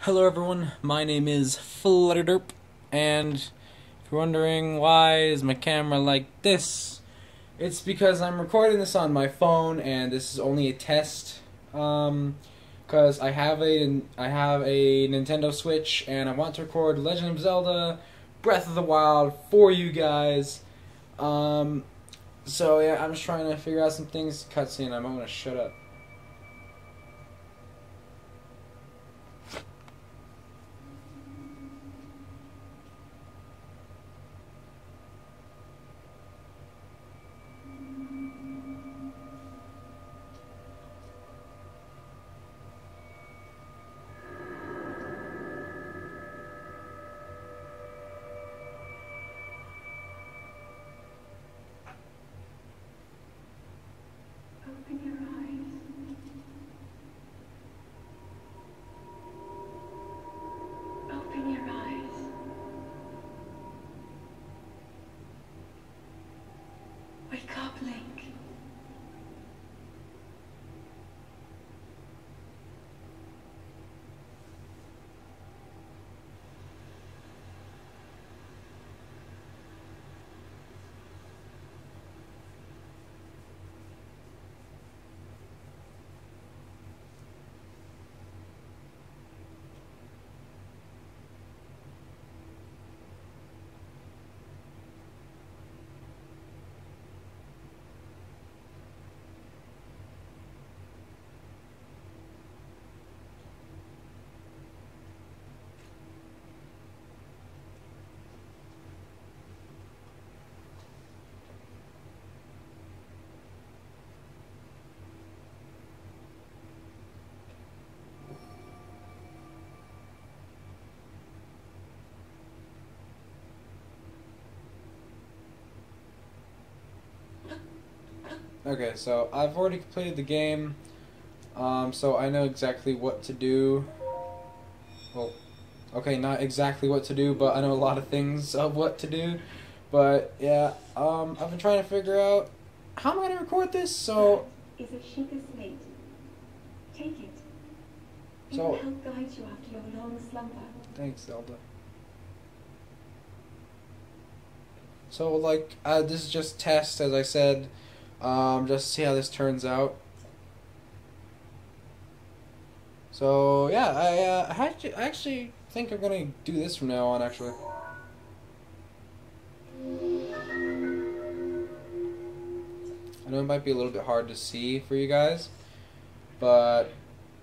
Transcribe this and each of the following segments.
Hello everyone, my name is Flutterderp, and if you're wondering why is my camera like this, it's because I'm recording this on my phone and this is only a test, um, because I have a I have a Nintendo Switch and I want to record Legend of Zelda Breath of the Wild for you guys, um, so yeah, I'm just trying to figure out some things, cutscene, I'm gonna shut up. Okay, so I've already completed the game, um, so I know exactly what to do. Well, okay, not exactly what to do, but I know a lot of things of what to do. But yeah, um, I've been trying to figure out how am I gonna record this. So is a Sheikah slate. Take it. It So- will help guide you after your long slumber. thanks, Zelda. So like, uh, this is just test, as I said, um, just see how this turns out. So yeah, I uh, I actually think I'm gonna do this from now on. Actually, I know it might be a little bit hard to see for you guys, but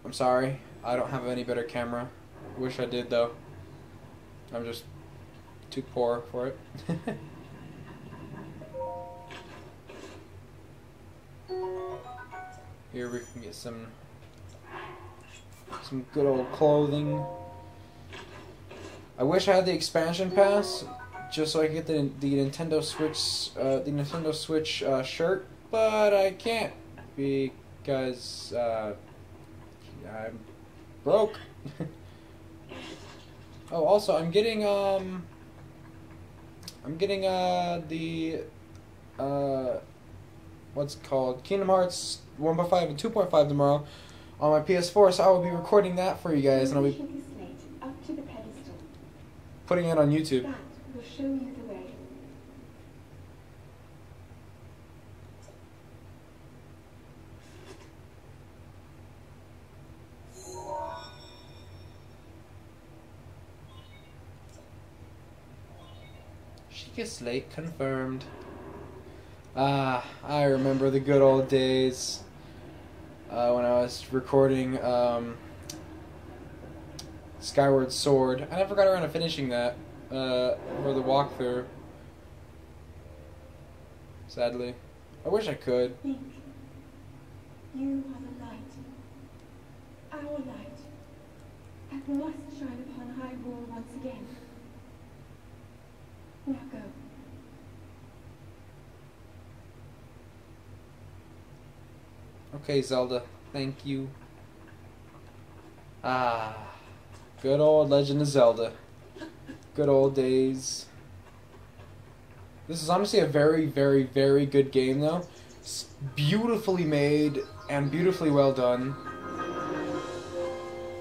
I'm sorry, I don't have any better camera. Wish I did though. I'm just too poor for it. Here we can get some some good old clothing. I wish I had the expansion pass just so I could get the the Nintendo Switch uh, the Nintendo Switch uh, shirt, but I can't because uh, I'm broke. oh, also I'm getting um I'm getting uh the uh what's called Kingdom Hearts 1.5 and 2.5 tomorrow on my PS4, so I will be recording that for you guys, and I'll be the Sheikah slate up to the pedestal. putting it on YouTube. That will show you the way. Sheikah slate, confirmed. Ah, I remember the good old days uh, when I was recording um, Skyward Sword. I never got around to finishing that uh, for the walkthrough. Sadly, I wish I could. Link, you are the light. Our light. Must shine upon Hyrule once again. Now go. Okay, Zelda. Thank you. Ah, good old Legend of Zelda. Good old days. This is honestly a very, very, very good game, though. It's beautifully made and beautifully well done.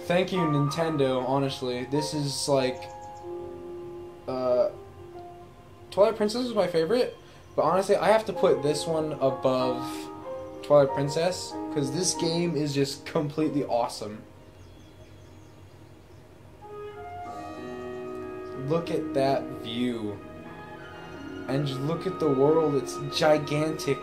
thank you, Nintendo. Honestly, this is like, uh, Twilight Princess is my favorite, but honestly, I have to put this one above Twilight Princess because this game is just completely awesome. Look at that view. And look at the world, it's gigantic.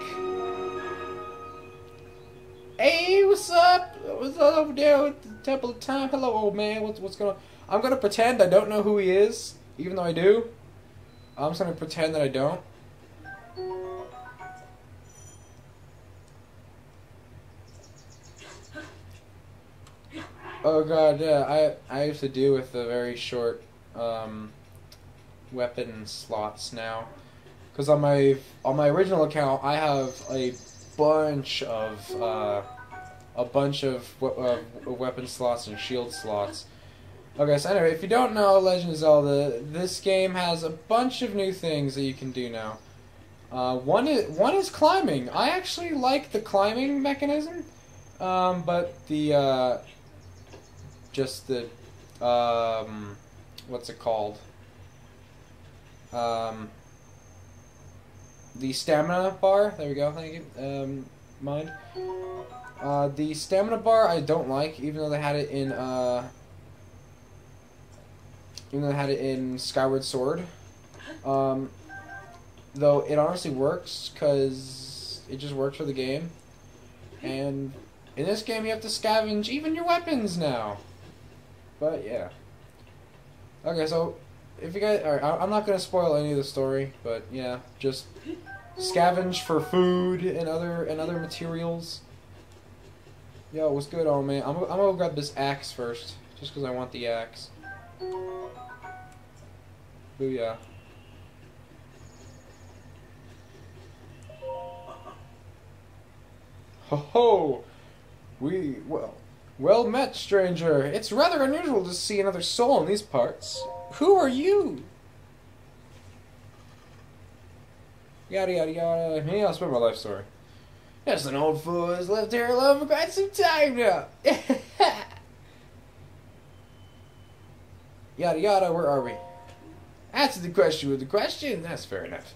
Hey, what's up? What's up over there with the Temple of Time? Hello, old man. What's what's going on? I'm gonna pretend I don't know who he is, even though I do. I'm just gonna pretend that I don't. Oh god, yeah, I I used to deal with the very short um, weapon slots now, because on my on my original account I have a bunch of uh, a bunch of we- uh, weapon slots and shield slots. Okay, so anyway, if you don't know Legend of Zelda, this game has a bunch of new things that you can do now. Uh, one is one is climbing. I actually like the climbing mechanism, um, but the uh, just the um, what's it called? Um, the stamina bar. There we go. Thank you. Um, mind. Uh, the stamina bar I don't like, even though they had it in uh, even though they had it in Skyward Sword. Um, though it honestly works because it just works for the game. And in this game, you have to scavenge even your weapons now. But yeah. Okay, so if you guys, alright, I- I'm not gonna spoil any of the story, but yeah, just scavenge for food and other and other materials. Yo, what's good, old man? I'm, I'm gonna grab this axe first, just because I want the axe. Booyah. Ho ho! We, well, well met, stranger. It's rather unusual to see another soul in these parts. Who are you? Yada yada yada. Me, I'll spend my life story. Just an old fool who's lived here alone for quite some time now. yada yada, where are we? Answer the question with the question. That's fair enough.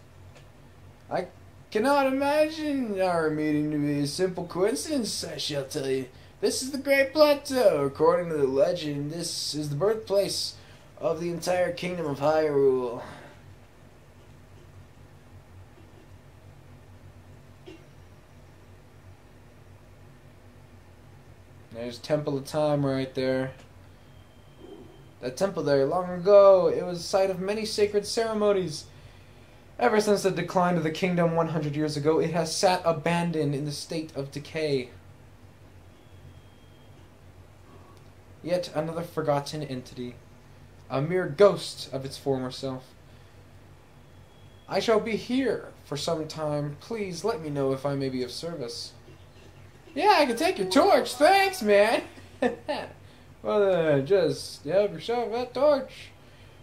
I cannot imagine our meeting to be a simple coincidence, I shall tell you. This is the Great Plateau. According to the legend, this is the birthplace of the entire kingdom of Hyrule. There's Temple of Time right there. That temple there, long ago, it was the site of many sacred ceremonies. Ever since the decline of the kingdom 100 years ago, it has sat abandoned in the state of decay. Yet another forgotten entity, a mere ghost of its former self. I shall be here for some time. Please let me know if I may be of service. Yeah, I can take your torch. Thanks, man. well, then, just help yourself that torch.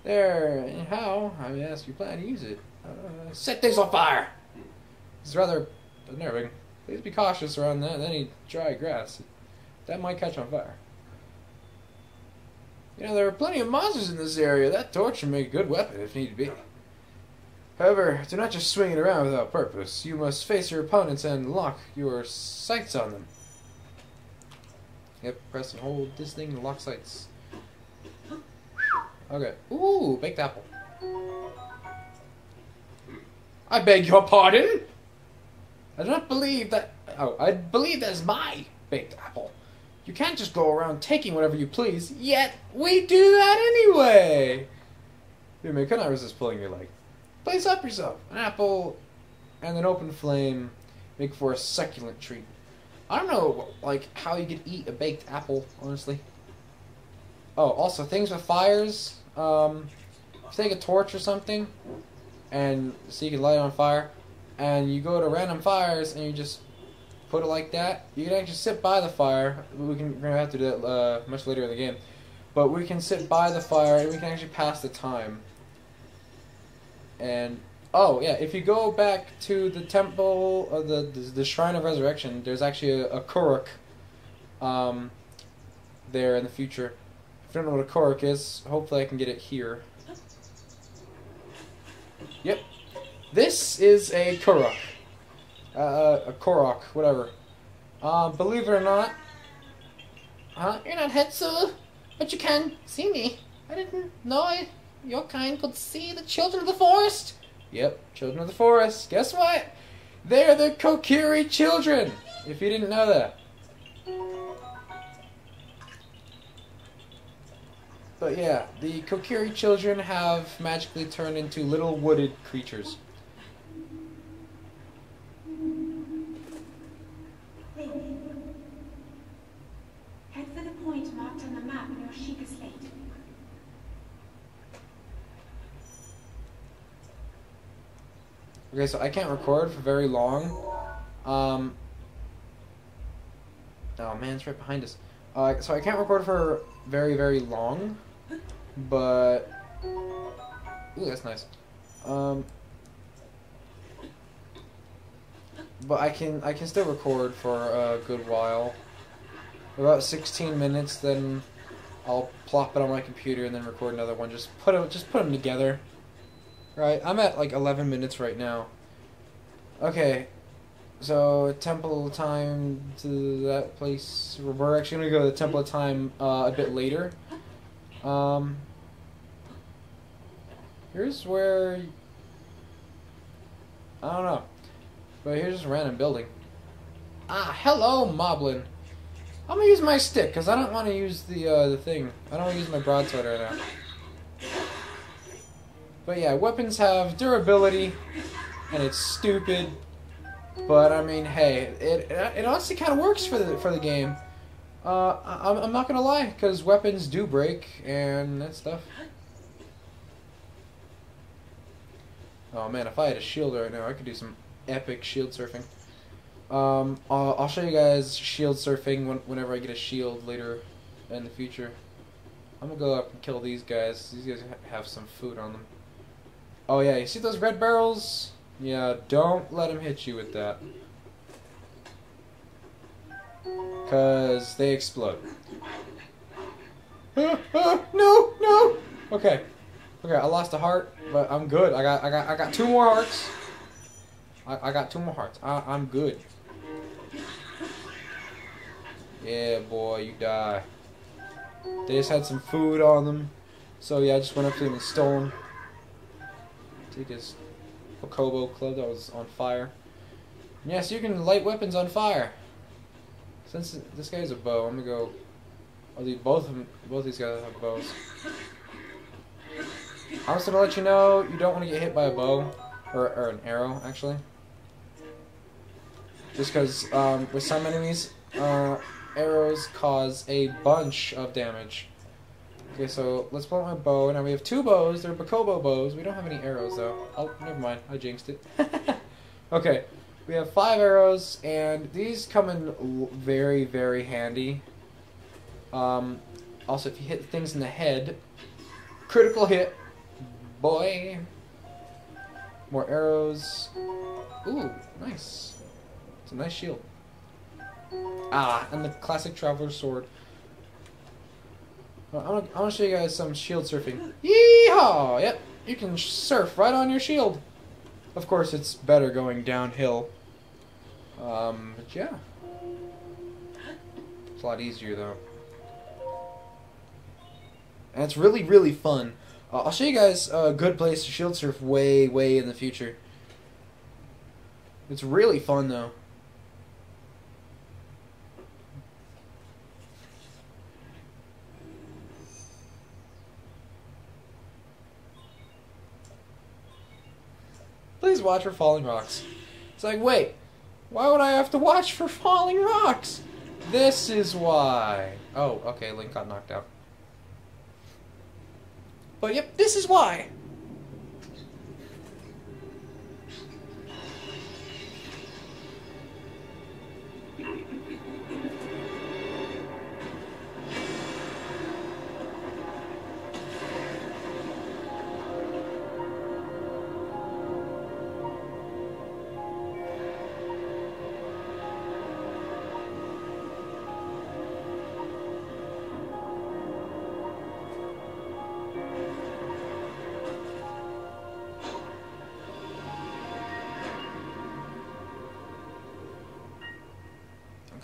There, and how? I mean, ask you plan to use it. Uh, set this on fire. It's rather unnerving. Please be cautious around that, any dry grass. That might catch on fire. You know, there are plenty of monsters in this area. That torch would make a good weapon if need be. However, do not just swing it around without purpose. You must face your opponents and lock your sights on them. Yep, press and hold this thing to lock sights. Okay. Ooh, baked apple. I beg your pardon? I do not believe that. Oh, I believe that is my baked apple. You can't just go around taking whatever you please, yet we do that anyway! Dude, man, could not resist pulling your leg. Place up yourself. An apple and an open flame make for a succulent treat. I don't know, like, how you could eat a baked apple, honestly. Oh, also, things with fires. Um, take a torch or something, and so you can light it on fire, and you go to random fires and you just put it like that, you can actually sit by the fire. We can, we're gonna have to do that uh, much later in the game, but we can sit by the fire and we can actually pass the time. And oh yeah, if you go back to the temple of the the, the shrine of resurrection, there's actually a, a Korok, um, there in the future. If you don't know what a Korok is, hopefully I can get it here. Yep. This is a Korok. Uh, a Korok, whatever. Uh, believe it or not. Huh? You're not Hestu, but you can see me. I didn't know I, your kind could see the children of the forest. Yep, children of the forest. Guess what? They're the Kokiri children, if you didn't know that. But yeah, the Kokiri children have magically turned into little wooded creatures. Link. Head for the point marked on the map in your Sheikah slate. Okay, so I can't record for very long. Um. Oh man, it's right behind us. Uh, so I can't record for very, very long, but ooh, that's nice. Um, but I can I can still record for a good while, about 16 minutes. Then I'll plop it on my computer and then record another one. Just put them, just put them together. Right, I'm at like 11 minutes right now. Okay, so Temple Time to that place. We're actually gonna go to the Temple of Time uh, a bit later. Um, here's where I don't know, but here's just a random building. Ah, hello, Moblin. I'm gonna use my stick because I don't want to use the uh, the thing. I don't want to use my broadsword right now. But yeah, weapons have durability, and it's stupid. But I mean, hey, it it honestly kind of works for the for the game. Uh, I'm I'm not gonna lie, because weapons do break and that stuff. Oh man, if I had a shield right now, I could do some epic shield surfing. Um, I'll, I'll show you guys shield surfing when, whenever I get a shield later in the future. I'm gonna go up and kill these guys. These guys have some food on them. Oh yeah, you see those red barrels? Yeah, don't let them hit you with that. Cause they explode. No, no. Okay, okay. I lost a heart, but I'm good. I got, I got, I got two more hearts. I, I got two more hearts. I, I'm good. Yeah, boy, you die. They just had some food on them, so yeah, I just went up to them and stole them. Take his Okobo club that was on fire. Yes, you can light weapons on fire. Since this guy's a bow, I'm gonna go. Oh, the, both of them, both these guys have bows. I'm just gonna let you know you don't want to get hit by a bow or, or an arrow, actually. Just because um, with some enemies, uh, arrows cause a bunch of damage. Okay, so let's pull out my bow. Now we have two bows. They're Bakobo bows. We don't have any arrows though. Oh, never mind. I jinxed it. okay, we have five arrows, and these come in very, very handy. Um, also, if you hit things in the head, critical hit, boy. More arrows. Ooh, nice. It's a nice shield. Ah, and the classic traveler sword. I'm gonna, gonna show you guys some shield surfing. Yeehaw! Yep, you can surf right on your shield. Of course, it's better going downhill. Um, but yeah. It's a lot easier though. And it's really, really fun. Uh, I'll show you guys a good place to shield surf way, way in the future. It's really fun though. Watch for falling rocks. It's like, wait, why would I have to watch for falling rocks? This is why. Oh, okay, Link got knocked out. But yep, this is why.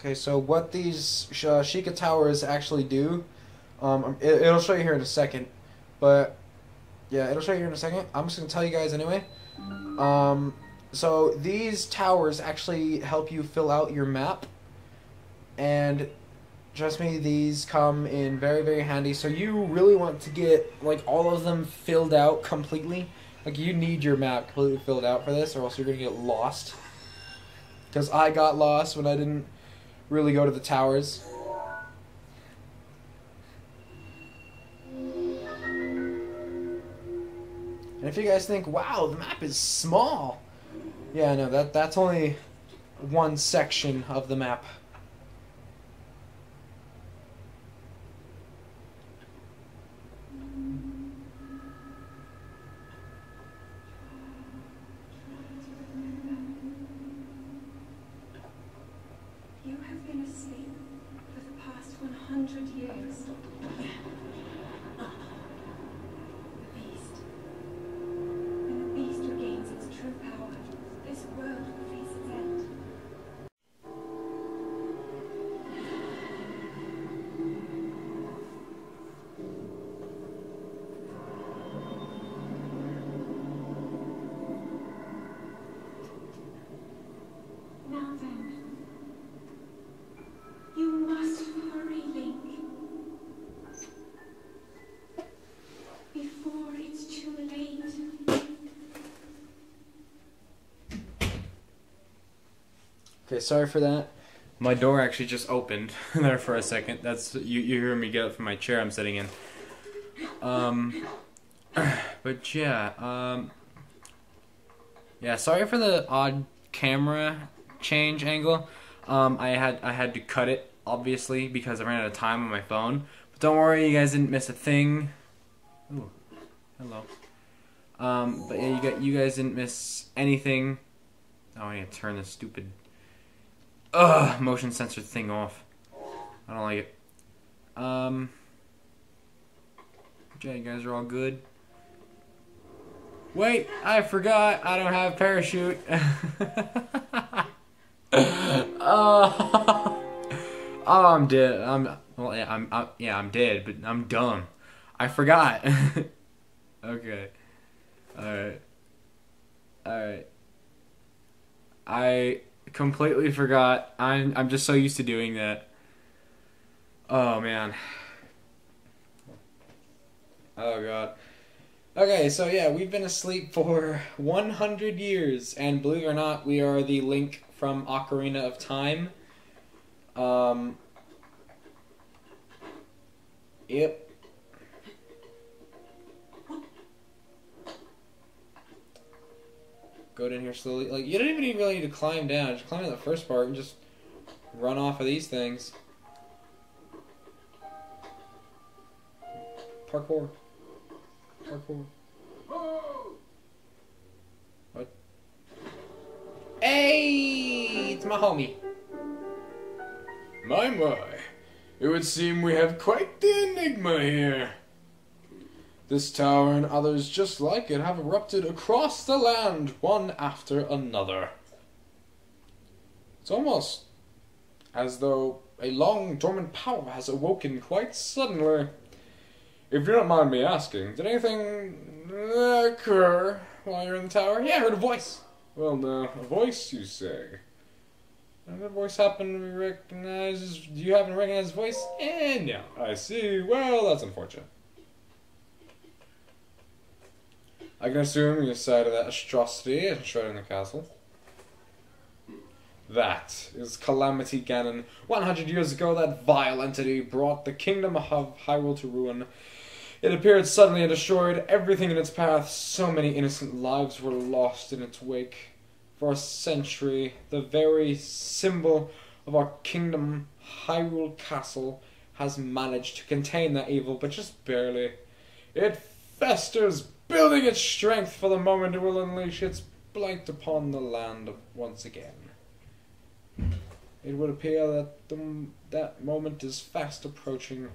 Okay, so what these uh, Sheikah towers actually do, um, it, it'll show you here in a second, but yeah, it'll show you here in a second. I'm just gonna tell you guys anyway. Um, so these towers actually help you fill out your map, and trust me, these come in very very handy. So you really want to get like all of them filled out completely. Like you need your map completely filled out for this, or else you're gonna get lost. Because I got lost when I didn't really go to the towers. And if you guys think, wow, the map is small. Yeah, no, that that's only one section of the map. You have been asleep for the past 100 years. Okay, sorry for that. My door actually just opened there for a second. That's you. You hear me get up from my chair I'm sitting in. Um, but yeah. Um, yeah. Sorry for the odd camera change angle. Um, I had I had to cut it obviously because I ran out of time on my phone. But don't worry, you guys didn't miss a thing. Ooh, hello. Um, but yeah, you got you guys didn't miss anything. Oh, I need to turn this stupid Ugh, motion sensor thing off. I don't like it. Um, yeah, you guys are all good. Wait, I forgot. I don't have parachute. oh, oh, I'm dead. I'm well, yeah, I'm, I'm yeah, I'm dead, but I'm dumb. I forgot. okay. All right. All right. I completely forgot. I'm I'm just so used to doing that. Oh man. Oh god. Okay, so yeah, we've been asleep for 100 years, and believe it or not, we are the Link from Ocarina of Time. Um. Yep. Go down here slowly. Like you don't even really need to climb down. Just climb in the first part and just run off of these things. Parkour. Parkour. What? Hey, it's my homie. My, my. It would seem we have quite the enigma here. This tower and others just like it have erupted across the land, one after another. It's almost as though a long dormant power has awoken quite suddenly. If you don't mind me asking, did anything occur while you're in the tower? Yeah, I heard a voice. Well, no, a voice, you say. Does that voice happen to recognize? Do you happen to recognize voice? Eh, no. I see. Well, that's unfortunate. I can assume you sighted that atrocity shredding the castle. That is Calamity Ganon. 100 years ago, that vile entity brought the kingdom of Hyrule to ruin. It appeared suddenly and destroyed everything in its path. So many innocent lives were lost in its wake. For a century, the very symbol of our kingdom, Hyrule Castle, has managed to contain that evil, but just barely. It festers, building its strength for the moment it will unleash its blight upon the land once again. It would appear that the, that moment is fast approaching.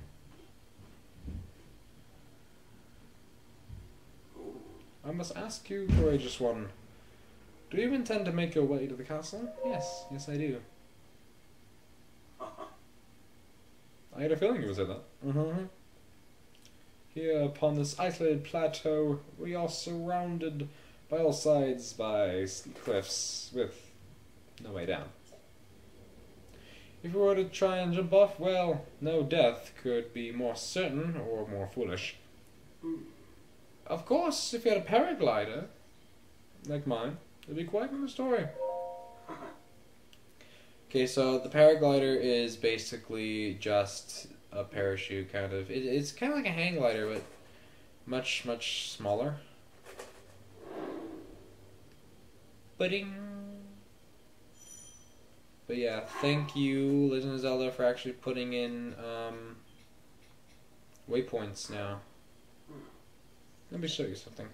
I must ask you, courageous one, do you intend to make your way to the castle? Yes, yes I do. I had a feeling you would say that. Mm-hmm. Here upon this isolated plateau, we are surrounded by all sides by cliffs with no way down. If we were to try and jump off, well, no death could be more certain or more foolish. Of course, if you had a paraglider, like mine, it'd be quite another story. Okay, so the paraglider is basically just a parachute, kind of. It, it's kind of like a hang glider, but much, much smaller. But-ding. But yeah, thank you, Legend of Zelda, for actually putting in um, waypoints now. Let me show you something.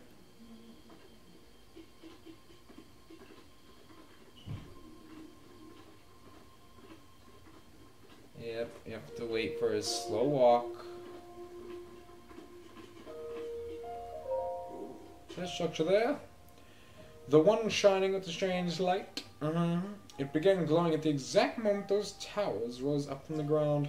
Yep, you have to wait for his slow walk. That structure there. The one shining with the strange light. Uh-huh. It began glowing at the exact moment those towers rose up from the ground.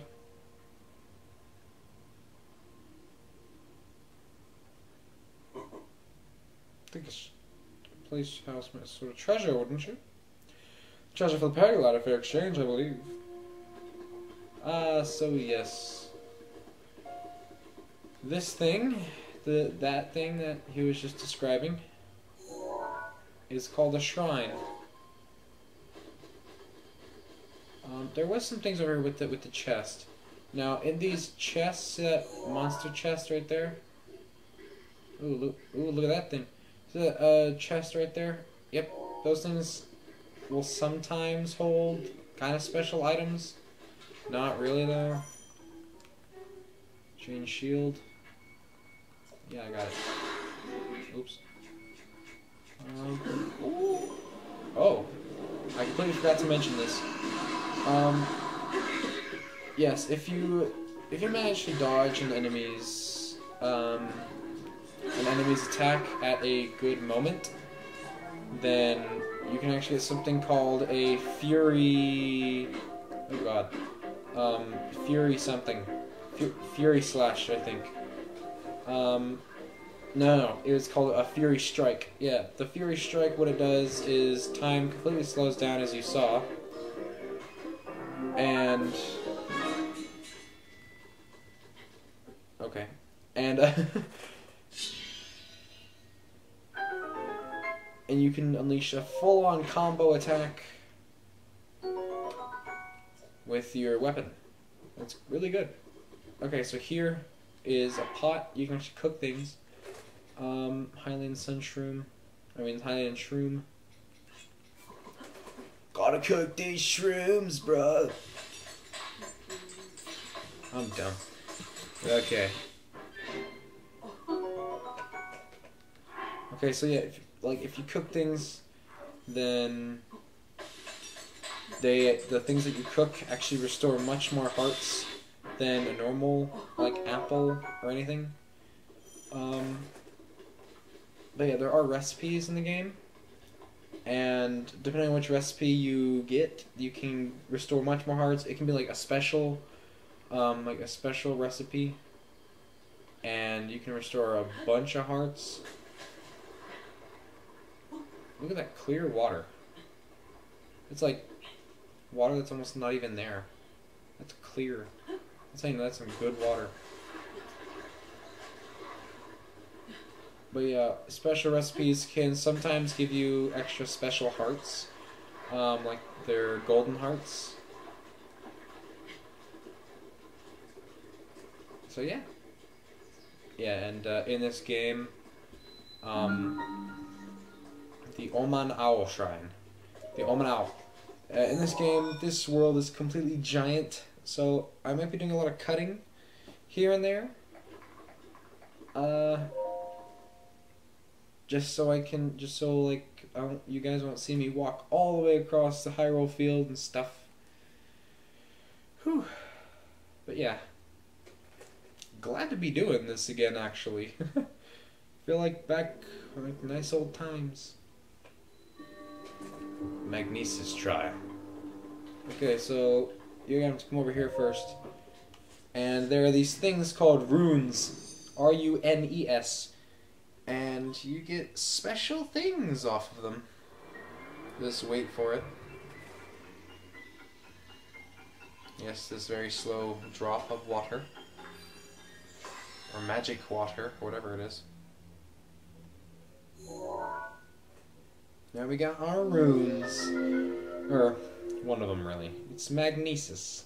Think it's a place house sort of treasure, wouldn't you? Treasure for the paraglider fair exchange, I believe. Ah, so yes. This thing, the that thing that he was just describing, is called a shrine. Um, there was some things over here with the with the chest. Now in these chests, that monster chest right there. Ooh, look! Ooh, look at that thing. That uh, chest right there? Yep, those things will sometimes hold kind of special items. Not really though. Chain shield. Yeah, I got it. Oops. Um, oh, I completely forgot to mention this. Um, yes, if you if you manage to dodge an enemy's um, an enemy's attack at a good moment, then you can actually get something called a fury. Oh god, um, fury something, Fu- fury slash, I think. Um, no, no, it was called a Fury Strike. Yeah, the Fury Strike, what it does is time completely slows down, as you saw. And. Okay. And, uh, And you can unleash a full on combo attack with your weapon. That's really good. Okay, so here is a pot. You can actually cook things. Um, Hylian Sun Shroom. I mean, Hylian Shroom. Gotta cook these shrooms, bro. I'm dumb. Okay. Okay, so yeah, if, like if you cook things, then they the things that you cook actually restore much more hearts than a normal like apple or anything. Um, but yeah, there are recipes in the game, and depending on which recipe you get, you can restore much more hearts. It can be like a special, um, like a special recipe, and you can restore a bunch of hearts. Look at that clear water. It's like water that's almost not even there. That's clear. I'm saying that's some good water. But yeah, special recipes can sometimes give you extra special hearts, um, like their golden hearts. So yeah, yeah, and uh, in this game, um, the Oman Au Shrine, the Oman Au. Uh, in this game, this world is completely giant, so I might be doing a lot of cutting here and there. Uh, just so I can, just so like you guys won't see me walk all the way across the Hyrule field and stuff. Whew. But yeah, glad to be doing this again. Actually, feel like back like nice old times. Magnesis trial. Okay, so you're gonna have to come over here first. And there are these things called runes, R U N E S, and you get special things off of them. Just wait for it. Yes, this very slow drop of water. Or magic water, or whatever it is. Now we got our runes. Or, one of them really. It's magnesis.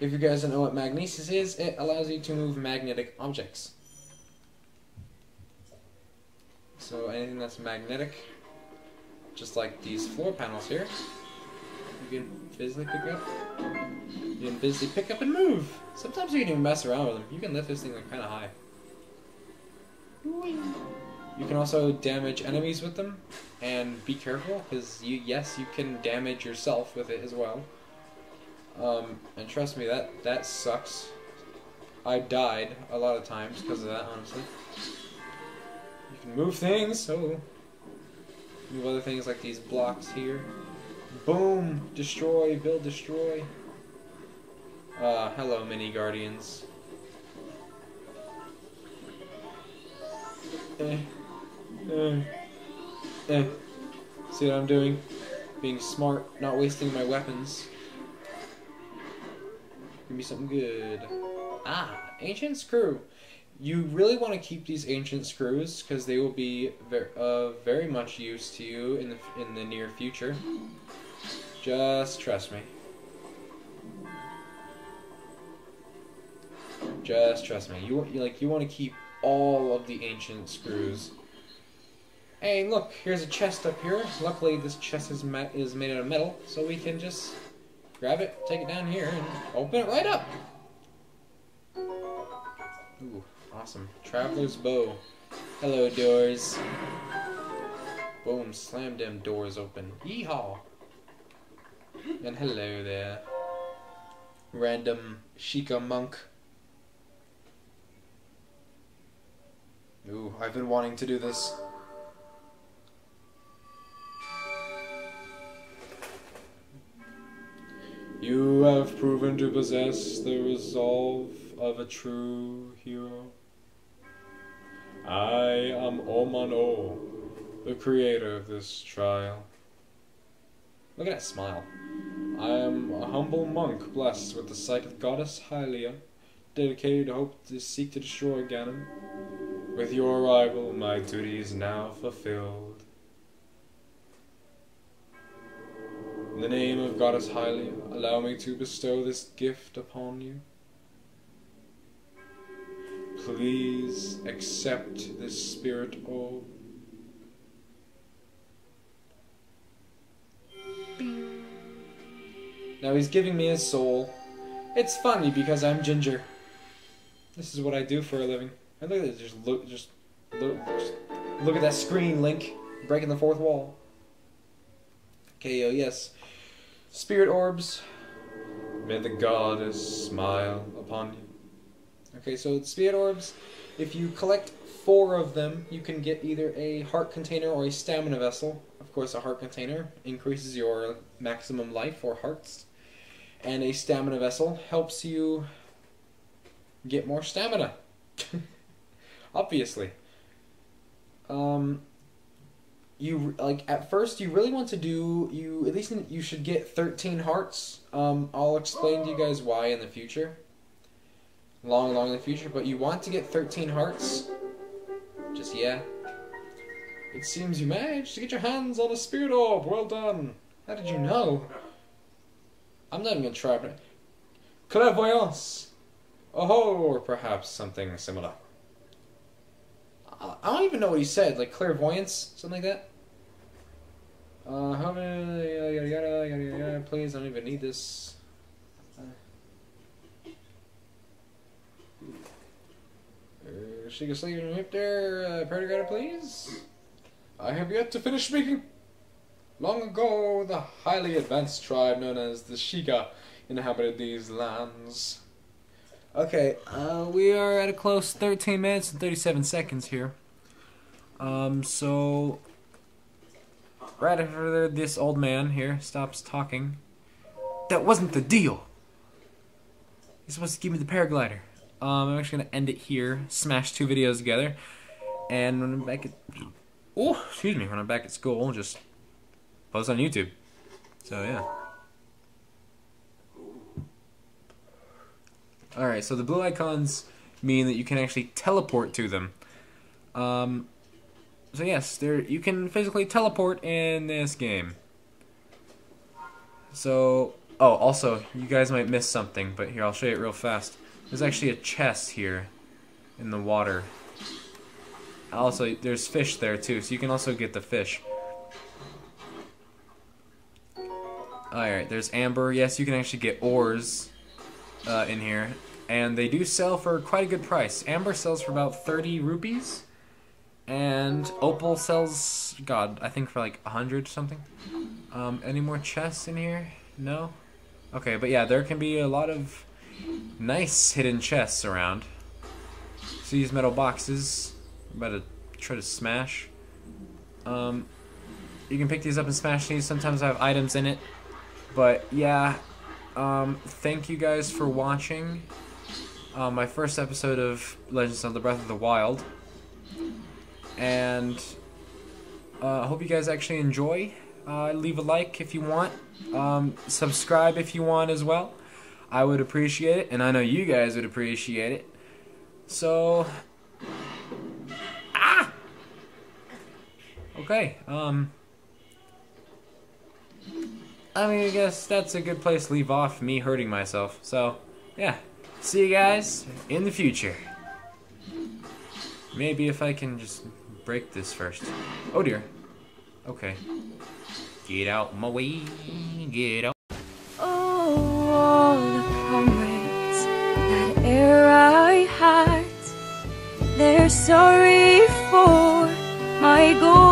If you guys don't know what magnesis is, it allows you to move magnetic objects. So anything that's magnetic, just like these floor panels here, you can physically pick up. You can physically pick up and move. Sometimes you can even mess around with them. You can lift this thing like kind of high. You can also damage enemies with them, and be careful because you yes you can damage yourself with it as well. Um, and trust me that that sucks. I died a lot of times because of that honestly. You can move things, so move other things like these blocks here. Boom! Destroy, build, destroy. Uh, hello, mini guardians. Eh. Eh. Eh. See what I'm doing? Being smart, not wasting my weapons. Give me something good. Ah, ancient screw. You really want to keep these ancient screws because they will be very, uh, very much use to you in the in the near future. Just trust me. Just trust me. You, you like you want to keep all of the ancient screws. Hey, look, here's a chest up here. Luckily, this chest is ma is made out of metal, so we can just grab it, take it down here, and open it right up. Ooh, awesome. Traveler's bow. Hello, doors. Boom, slam them doors open. Yeehaw. And hello there. Random Sheikah monk. Ooh, I've been wanting to do this. You have proven to possess the resolve of a true hero. I am Oman Au, the creator of this trial. Look at that smile. I am a humble monk blessed with the sight of goddess Hylia, dedicated to hope to seek to destroy Ganon. With your arrival, my duty is now fulfilled. In the name of Goddess Hylia, allow me to bestow this gift upon you. Please accept this spirit orb. Now he's giving me his soul. It's funny because I'm ginger. This is what I do for a living. And look at this, just look, just look, just look at that screen, Link, breaking the fourth wall. Oh yes, spirit orbs. May the goddess smile upon you. Okay, so spirit orbs. If you collect four of them, you can get either a heart container or a stamina vessel. Of course, a heart container increases your maximum life or hearts, and a stamina vessel helps you get more stamina. Obviously. Um, you like at first you really want to do you at least you should get 13 hearts. Um i'll explain to you guys why in the future. Long long in the future but you want to get 13 hearts. Just yeah. It seems you managed to get your hands on a spirit orb. Well done. How did you know? I'm not even gonna try but clairvoyance. Oh or perhaps something similar. I don't even know what he said, like clairvoyance, something like that. Uh, how many, yada, yada, yada, yada, yada, please, I don't even need this. Uh, she can sleep in the hip there, uh, Perdigator, please. I have yet to finish speaking. Long ago, the highly advanced tribe known as the Sheikah inhabited these lands. Okay, uh, we are at a close 13 minutes and 37 seconds here. Um, so, right after this old man here stops talking, that wasn't the deal. You're supposed to give me the paraglider. Um, I'm actually gonna end it here. Smash two videos together, and when I'm back at oh, excuse me, when I'm back at school, I'll just post on YouTube. So yeah. All right, so the blue icons mean that you can actually teleport to them. Um, so yes, there you can physically teleport in this game. So, oh, also, you guys might miss something, but here, I'll show you it real fast. There's actually a chest here in the water. Also, there's fish there too, so you can also get the fish. Alright, there's amber. Yes, you can actually get ores uh, in here. And they do sell for quite a good price. Amber sells for about 30 rupees. And opal sells, God, I think for like a 100 something. Um, any more chests in here? No? Okay, but yeah, there can be a lot of nice hidden chests around. See these metal boxes? I'm about to try to smash. Um, you can pick these up and smash these. Sometimes I have items in it. But yeah, um, thank you guys for watching uh, my first episode of Legends of the Breath of the Wild. And uh, I hope you guys actually enjoy. Uh, leave a like if you want. Um, subscribe if you want as well. I would appreciate it, and I know you guys would appreciate it. So, ah, okay. Um, I mean, I guess that's a good place to leave off me hurting myself. So, yeah. See you guys in the future. Maybe if I can just break this first. Oh dear. Okay. Get out my way. Get out. Oh, all the comrades that e'er I had, they're sorry for my gold.